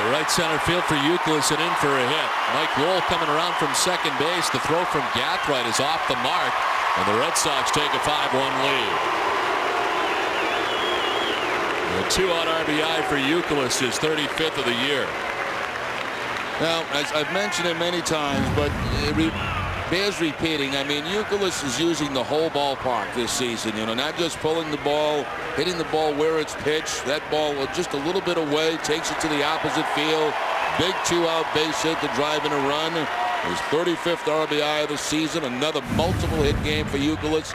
to right center field for Youkilis and in for a hit. Mike Lowell coming around from second base. The throw from Gathright is off the mark, and the Red Sox take a 5-1 lead. A two-out RBI for Youkilis, is 35th of the year. Now, as I've mentioned it many times, but it bears repeating. I mean, Youkilis is using the whole ballpark this season. You know, not just pulling the ball, hitting the ball where it's pitched. That ball uh, just a little bit away, takes it to the opposite field. Big two-out base hit to drive in a run. His 35th RBI of the season. Another multiple hit game for Youkilis.